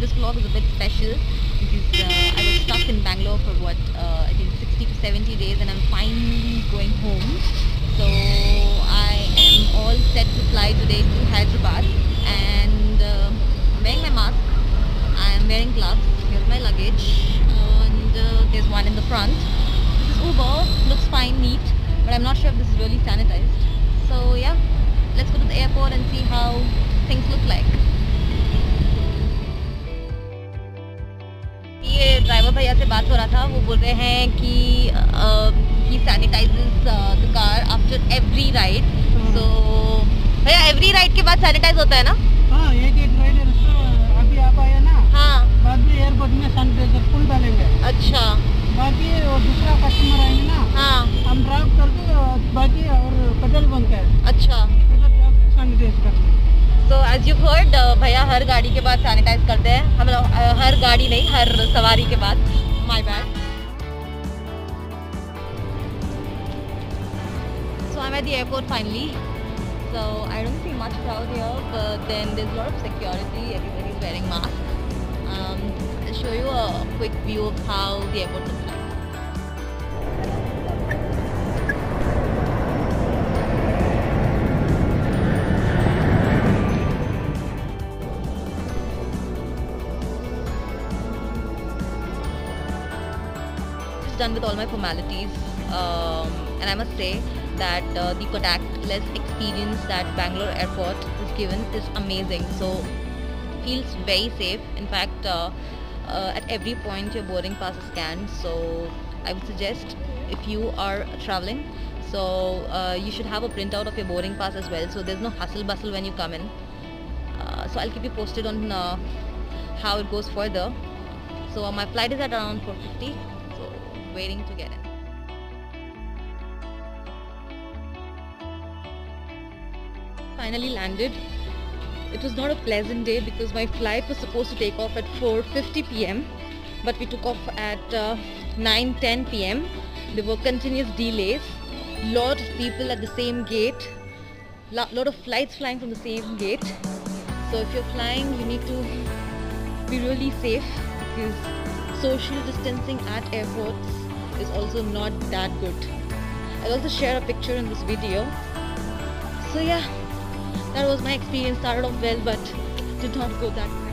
this vlog is a bit special because uh, I was stuck in Bangalore for what uh, I think 60 to 70 days and I'm finally going home. So I am all set to fly today to Hyderabad and uh, I'm wearing my mask. I am wearing gloves. Here's my luggage and uh, there's one in the front. This is Uber. Looks fine, neat, but I'm not sure if this is really sanitized. So yeah, let's go to the airport and see how things look like. Driver भैया से बात हो रहा था वो बोल रहे हैं कि he sanitizes the car after every ride so भैया एवरी राइड के बाद सैनिटाइज होता है ना? हाँ एक एक अभी आप आया ना हाँ। बाद में एयरपोर्ट में सैनिटाइजर फुल डालेंगे। अच्छा। बाकी दूसरा कस्टमर आएँगे ना हाँ। हम करके बाकी और पेट्रोल बंक है। अच्छा। सैनिटाइज करते सो एज यू हर्ड भैया हर गाड़ी के बाद सैनिटाइज करते हैं। हम गाड़ी नहीं, हर सवारी के बाद। My bad so I am at the airport finally so I don't see much crowd here but then this lot of security everybody is wearing mask show you a quick view of how the airport looks like Done with all my formalities, um, and I must say that uh, the contactless experience that Bangalore Airport is given is amazing. So feels very safe. In fact, uh, uh, at every point your boarding pass is scanned. So I would suggest if you are traveling, so uh, you should have a printout of your boarding pass as well. So there's no hustle bustle when you come in. Uh, so I'll keep you posted on uh, how it goes further. So my flight is at around 4:50. Waiting to get in. Finally landed. It was not a pleasant day because my flight was supposed to take off at 4:50 p.m. But we took off at uh, 9:10 p.m. There were continuous delays. Lot of people at the same gate. Lo- lot of flights flying from the same gate. So if you're flying, you need to be really safe because social distancing at airports is also not that good. I'll also share a picture in this video. So yeah, that was my experience. Started off well, but did not go that